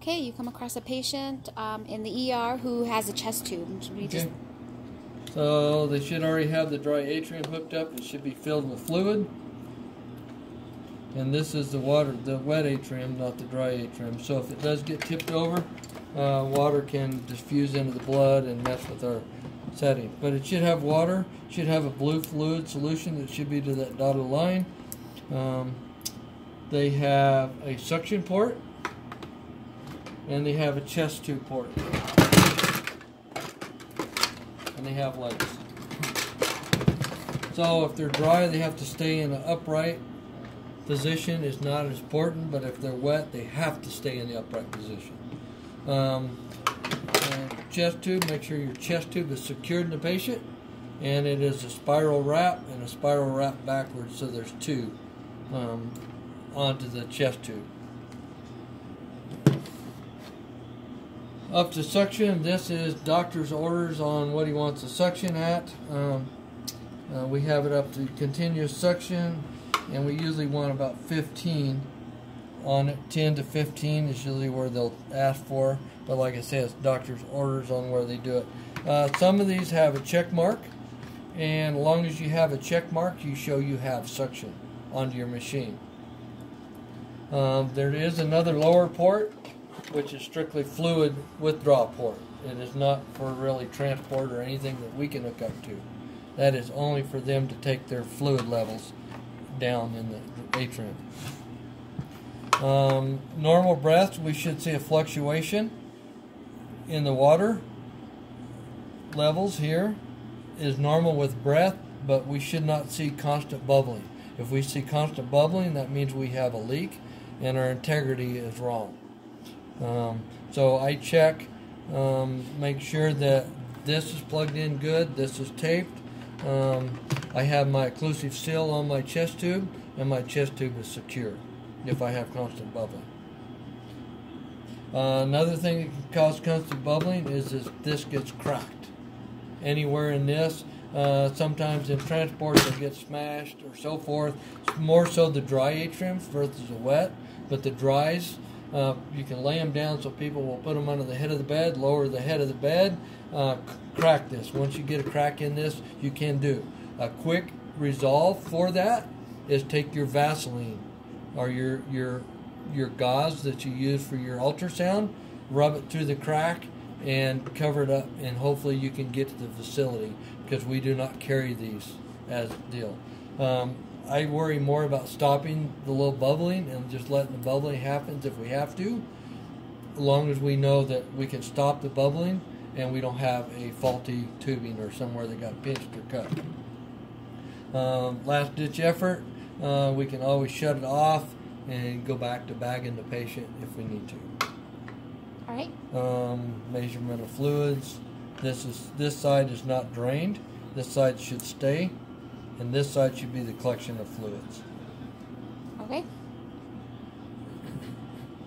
Okay, you come across a patient um, in the ER who has a chest tube. Okay. just So they should already have the dry atrium hooked up. It should be filled with fluid. And this is the water, the wet atrium, not the dry atrium. So if it does get tipped over, uh, water can diffuse into the blood and mess with our setting. But it should have water. Should have a blue fluid solution that should be to that dotted line. Um, they have a suction port, and they have a chest tube port and they have legs. So if they're dry, they have to stay in an upright position. Is not as important, but if they're wet, they have to stay in the upright position. Um, chest tube, make sure your chest tube is secured in the patient, and it is a spiral wrap and a spiral wrap backwards, so there's two um, onto the chest tube. Up to suction, this is doctor's orders on what he wants the suction at. Um, uh, we have it up to continuous suction, and we usually want about 15 on it. 10 to 15 is usually where they'll ask for, but like I said, it's doctor's orders on where they do it. Uh, some of these have a check mark, and as long as you have a check mark, you show you have suction onto your machine. Um, there is another lower port which is strictly fluid withdrawal port. It is not for really transport or anything that we can hook up to. That is only for them to take their fluid levels down in the atrium. Um, normal breaths, we should see a fluctuation in the water levels here is normal with breath, but we should not see constant bubbling. If we see constant bubbling, that means we have a leak and our integrity is wrong. Um, so I check, um, make sure that this is plugged in good, this is taped. Um, I have my occlusive seal on my chest tube, and my chest tube is secure if I have constant bubbling. Uh, another thing that can cause constant bubbling is if this gets cracked. Anywhere in this, uh, sometimes in transport they get smashed or so forth. It's more so the dry atrium versus the wet, but the dries uh, you can lay them down so people will put them under the head of the bed, lower the head of the bed, uh, crack this. Once you get a crack in this, you can do. A quick resolve for that is take your Vaseline or your your your gauze that you use for your ultrasound, rub it through the crack and cover it up, and hopefully you can get to the facility because we do not carry these as deal. Um, I worry more about stopping the little bubbling and just letting the bubbling happen if we have to, as long as we know that we can stop the bubbling and we don't have a faulty tubing or somewhere that got pinched or cut. Um, last ditch effort, uh, we can always shut it off and go back to bagging the patient if we need to. all right? Um, measurement of fluids. This is this side is not drained. This side should stay, and this side should be the collection of fluids. Okay.